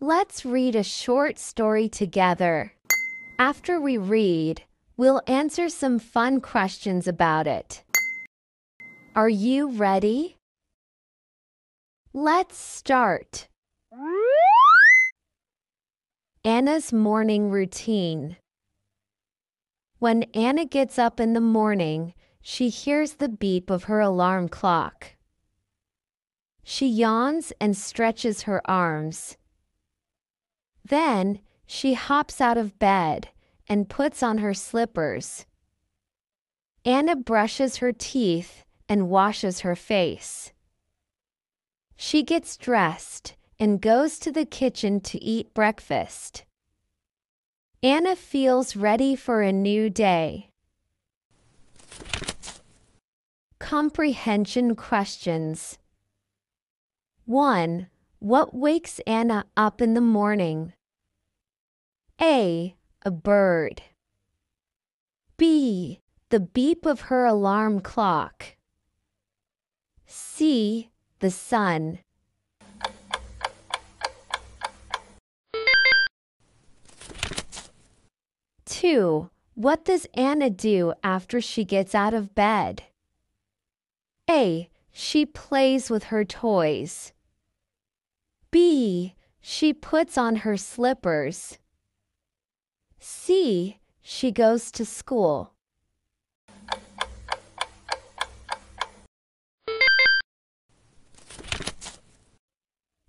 Let's read a short story together. After we read, we'll answer some fun questions about it. Are you ready? Let's start. Anna's morning routine. When Anna gets up in the morning, she hears the beep of her alarm clock. She yawns and stretches her arms. Then she hops out of bed and puts on her slippers. Anna brushes her teeth and washes her face. She gets dressed and goes to the kitchen to eat breakfast. Anna feels ready for a new day. Comprehension questions 1. What wakes Anna up in the morning? A. A bird. B. The beep of her alarm clock. C. The sun. Two. What does Anna do after she gets out of bed? A. She plays with her toys. B. She puts on her slippers. C. She goes to school.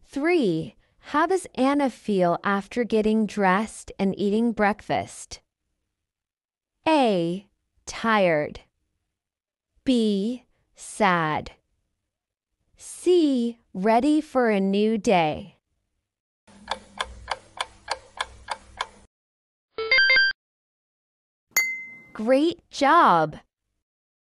Three. How does Anna feel after getting dressed and eating breakfast? A. Tired. B. Sad. C. Ready for a new day. Great job!